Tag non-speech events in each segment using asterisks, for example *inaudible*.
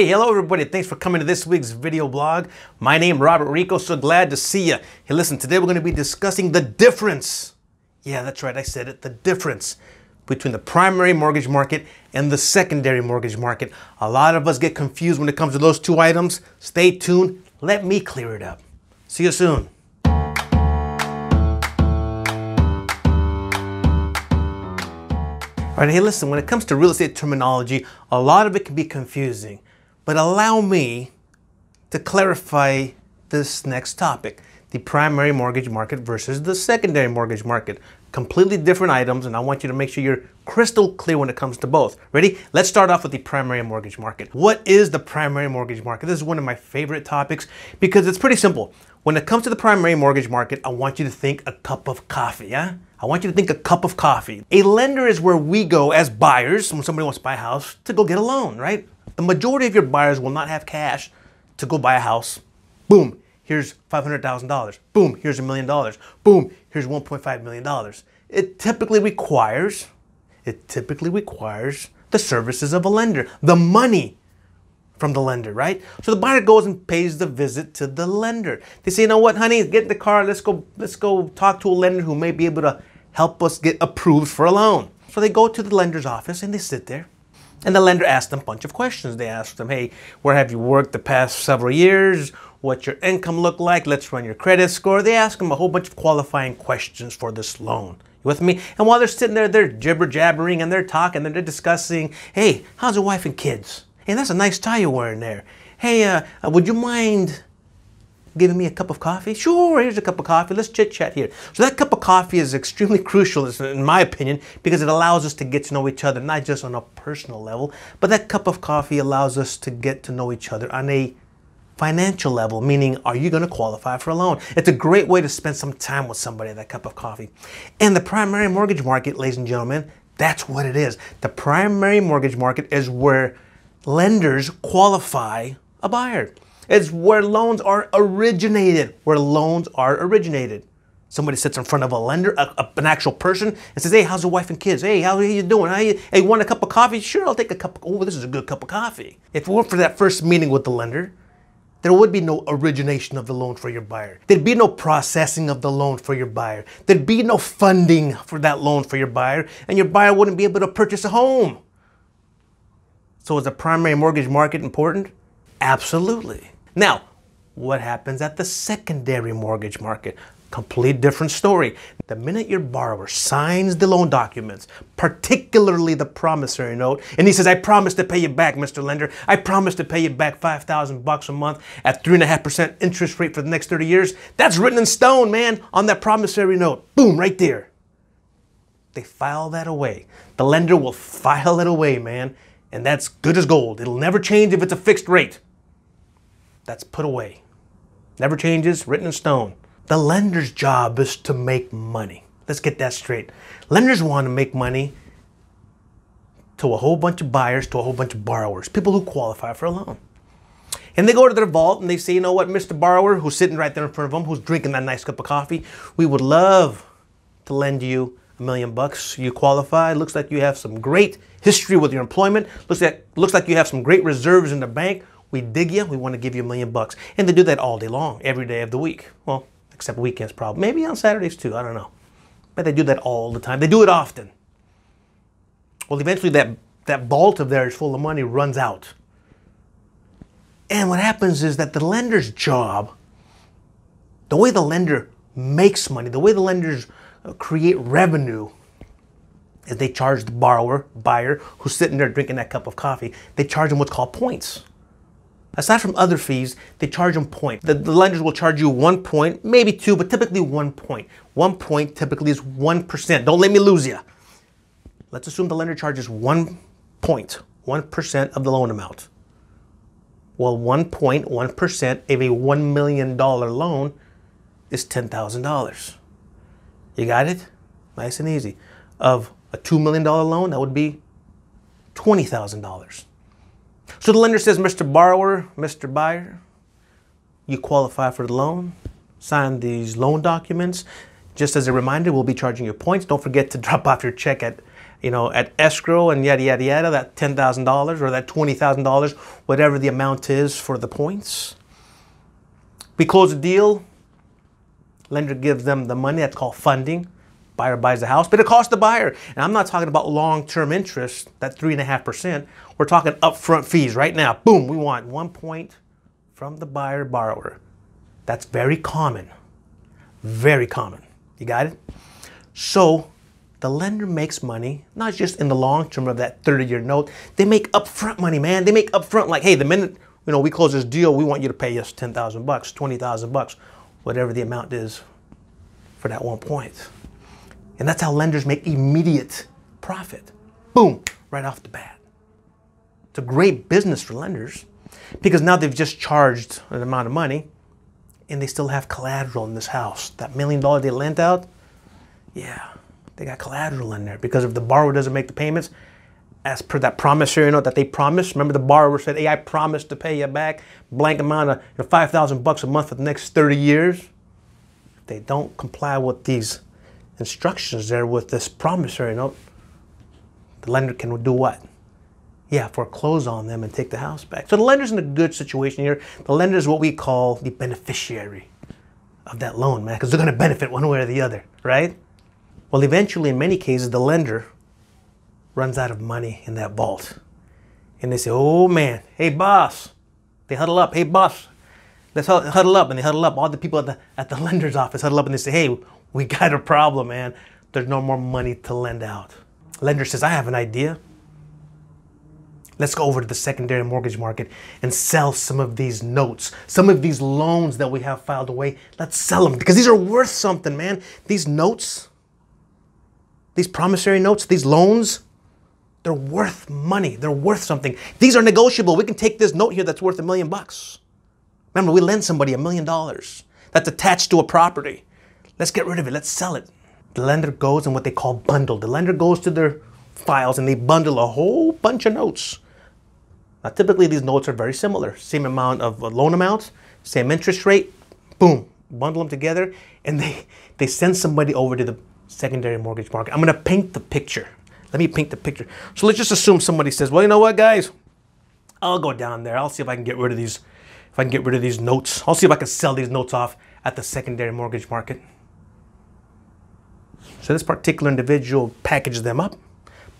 Hey, hello everybody. Thanks for coming to this week's video blog. My name is Robert Rico. So glad to see you. Hey, listen, today we're going to be discussing the difference. Yeah, that's right. I said it. The difference between the primary mortgage market and the secondary mortgage market. A lot of us get confused when it comes to those two items. Stay tuned. Let me clear it up. See you soon. All right, hey, listen, when it comes to real estate terminology, a lot of it can be confusing. But allow me to clarify this next topic the primary mortgage market versus the secondary mortgage market. Completely different items, and I want you to make sure you're crystal clear when it comes to both. Ready? Let's start off with the primary mortgage market. What is the primary mortgage market? This is one of my favorite topics because it's pretty simple. When it comes to the primary mortgage market, I want you to think a cup of coffee, yeah? I want you to think a cup of coffee. A lender is where we go as buyers when somebody wants to buy a house to go get a loan, right? The majority of your buyers will not have cash to go buy a house. Boom, here's $500,000. Boom, here's a million dollars. Boom, here's $1.5 million. It typically requires, it typically requires the services of a lender, the money from the lender, right? So the buyer goes and pays the visit to the lender. They say, you know what, honey, get in the car. Let's go. Let's go talk to a lender who may be able to help us get approved for a loan. So they go to the lender's office and they sit there. And the lender asks them a bunch of questions. They ask them, hey, where have you worked the past several years? What's your income look like? Let's run your credit score. They ask them a whole bunch of qualifying questions for this loan. You with me? And while they're sitting there, they're jibber jabbering and they're talking and they're discussing, hey, how's your wife and kids? Hey, that's a nice tie you're wearing there. Hey, uh, uh, would you mind giving me a cup of coffee? Sure, here's a cup of coffee. Let's chit chat here. So that cup of coffee is extremely *laughs* crucial, in my opinion, because it allows us to get to know each other, not just on a personal level, but that cup of coffee allows us to get to know each other on a financial level, meaning are you going to qualify for a loan? It's a great way to spend some time with somebody, that cup of coffee. And the primary mortgage market, ladies and gentlemen, that's what it is. The primary mortgage market is where lenders qualify a buyer. It's where loans are originated, where loans are originated. Somebody sits in front of a lender, a, a, an actual person, and says, "Hey, how's your wife and kids? Hey, how are you doing? How you, hey, want a cup of coffee? Sure, I'll take a cup. Oh, this is a good cup of coffee." If it weren't for that first meeting with the lender, there would be no origination of the loan for your buyer. There'd be no processing of the loan for your buyer. There'd be no funding for that loan for your buyer, and your buyer wouldn't be able to purchase a home. So is the primary mortgage market important? Absolutely. Now, what happens at the secondary mortgage market? Complete different story. The minute your borrower signs the loan documents, particularly the promissory note, and he says, I promise to pay you back, Mr. Lender. I promise to pay you back 5,000 bucks a month at 3.5% interest rate for the next 30 years. That's written in stone, man, on that promissory note. Boom, right there. They file that away. The lender will file it away, man and that's good as gold. It'll never change if it's a fixed rate. That's put away. Never changes, written in stone. The lender's job is to make money. Let's get that straight. Lenders want to make money to a whole bunch of buyers, to a whole bunch of borrowers, people who qualify for a loan. And they go to their vault and they say, you know what, Mr. Borrower, who's sitting right there in front of them, who's drinking that nice cup of coffee, we would love to lend you a million bucks. You qualify. Looks like you have some great history with your employment. Looks like looks like you have some great reserves in the bank. We dig you. We want to give you a million bucks. And they do that all day long, every day of the week. Well, except weekends probably. Maybe on Saturdays too. I don't know. But they do that all the time. They do it often. Well, eventually that that vault of theirs full of money runs out. And what happens is that the lender's job, the way the lender makes money, the way the lender's uh, create revenue is they charge the borrower, buyer, who's sitting there drinking that cup of coffee, they charge them what's called points. Aside from other fees, they charge them point. The, the, lenders will charge you one point, maybe two, but typically one point. One point typically is 1%. Don't let me lose you. Let's assume the lender charges one point, 1% of the loan amount. Well, 1.1% of a $1 million loan is $10,000. You got it? Nice and easy. Of a $2 million loan, that would be $20,000. So the lender says, Mr. Borrower, Mr. Buyer, you qualify for the loan, sign these loan documents. Just as a reminder, we'll be charging you points. Don't forget to *laughs* drop off your check at you know, at escrow and yada, yada, yada, that $10,000 or that $20,000, whatever the amount is for the points. We close the deal, lender gives them the money, that's called funding. Buyer buys the house, but it costs the buyer. And I'm not talking about long-term interest, that 3.5%. We're talking upfront fees right now. Boom, we want one point from the buyer borrower. That's very common. Very common. You got it? So the lender makes money, not just in the long term of that 30-year note. They make upfront money, man. They make upfront like, hey, the minute you know we close this deal, we want you to pay us 10,000 bucks, 20,000 bucks, whatever the amount is for that one point. And that's how lenders make immediate profit. Boom, right off the bat. It's a great business for lenders because now they've just charged an amount of money and they still have collateral in this house. That million dollars they lent out, yeah, they got collateral in there because if the borrower doesn't make the payments, as per that promissory note that they promised, remember the borrower said, hey, I promise to pay you back blank amount of you know, 5,000 bucks a month for the next 30 years. If they don't comply with these instructions there with this promissory note, the lender can do what? Yeah, foreclose on them and take the house back. So the lender's in a good situation here. The lender is what we call the beneficiary of that loan, man, because they're going to benefit one way or the other, right? Well, eventually, in many cases, the lender runs out of money in that vault. And they say, oh man, hey boss. They huddle up, hey boss, let's huddle up. And they huddle up. All the people at the, at the lender's office huddle up and they say, hey, we got a problem, man. There's no more money to lend out. Lender says, I have an idea. Let's go over to the secondary mortgage market and sell some of these notes, some of these loans that we have filed away. Let's sell them because these are worth something, man. These notes, these promissory notes, these loans, they're worth money. They're worth something. These are negotiable. We can take this note here that's worth a million bucks. Remember, we lend somebody a million dollars that's attached to a property. Let's get rid of it. Let's sell it. The lender goes and what they call bundle. The lender goes to their files and they bundle a whole bunch of notes. Now, typically these notes are very similar. Same amount of uh, loan amounts, same interest rate, boom, bundle them together, and they, *laughs* they send somebody over to the secondary mortgage market. I'm gonna paint the picture. Let me paint the picture. So let's just assume somebody says, well, you know what, guys? I'll go down there. I'll see if I can get rid of these, if I can get rid of these notes. I'll see if I can sell these notes off at the secondary mortgage market. So this particular individual packages them up,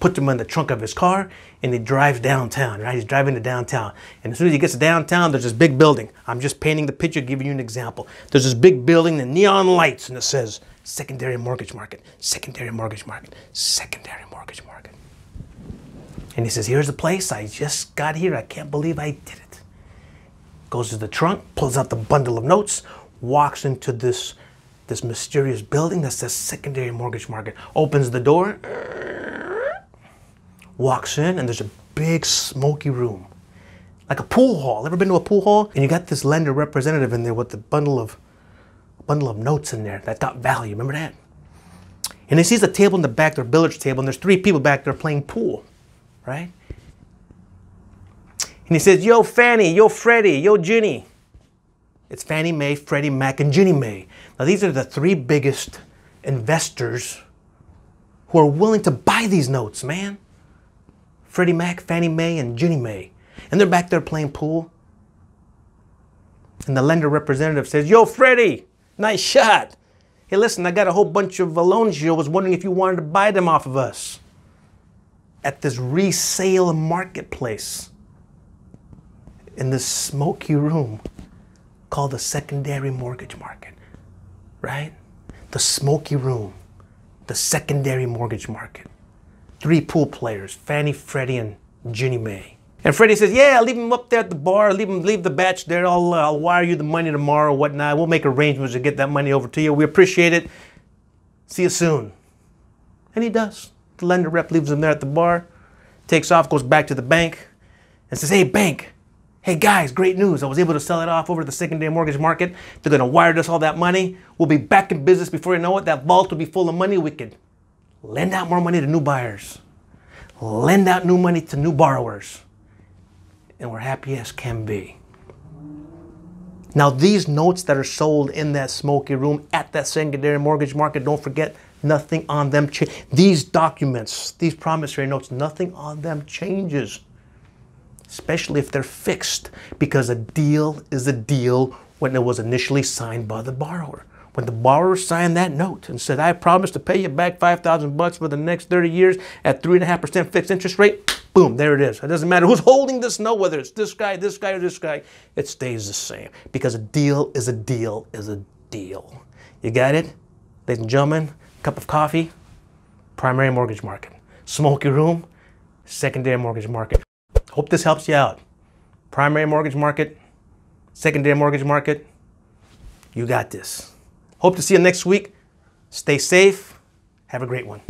put them in the trunk of his car, and he drives downtown, right? He's driving to downtown. And as soon as he gets to downtown, there's this big building. I'm just painting the picture, giving you an example. There's this big building, the neon lights, and it says secondary mortgage market, secondary mortgage market, secondary mortgage market. And he says, here's the place. I just got here. I can't believe I did it. Goes to the trunk, pulls out the bundle of notes, walks into this this mysterious building that says secondary mortgage market. Opens the door, walks in, and there's a big smoky room. Like a pool hall. Ever been to a pool hall? And you got this lender representative in there with a bundle of bundle of notes in there that got value. Remember that? And he sees a table in the back, their billiards table, and there's three people back there playing pool, right? And he says, Yo, Fannie, yo, Freddie, yo, Ginnie. It's Fannie Mae, Freddie Mac, and Ginnie Mae. Now, these are the three biggest investors who are willing to buy these notes, man. Freddie Mac, Fannie Mae, and Ginnie Mae. And they're back there playing pool. And the lender representative says, Yo, Freddie, nice shot. Hey, listen, I got a whole bunch of loans here. I was wondering if you wanted to buy them off of us at this resale marketplace in this smoky room called the secondary mortgage market, right? The smoky room, the secondary mortgage market. Three pool players, Fannie, Freddie, and Ginnie Mae. And Freddie says, yeah, leave him up there at the bar, leave him, leave the batch there, I'll, uh, I'll wire you the money tomorrow, whatnot. We'll make arrangements to get that money over to you. We appreciate it. See you soon. And he does. The lender rep leaves him there at the bar, takes off, goes back to the bank, and says, hey, bank, Hey guys, great news. I was able to sell it off over the secondary mortgage market. They're to wire us all that money. We'll be back in business before you know it. That vault will be full of money. We could lend out more money to new buyers, lend out new money to new borrowers. And we're happy as can be. Now, these notes that are sold in that smoky room at that secondary mortgage market, don't forget, Nothing on them. These documents, these promissory notes, nothing on them changes. Especially if they're fixed, because a deal is a deal when it was initially signed by the borrower. When the borrower signed that note and said, "I promise to pay you back five thousand bucks for the next thirty years at three and a half percent fixed interest rate," boom, there it is. It doesn't matter who's holding this note, whether it's this guy, this guy, or this guy. It stays the same because a deal is a deal is a deal. You got it, ladies and gentlemen. Cup of coffee, primary mortgage market. Smoky room, secondary mortgage market. Hope this helps you out. Primary mortgage market, secondary mortgage market. You got this. Hope to see you next week. Stay safe. Have a great one.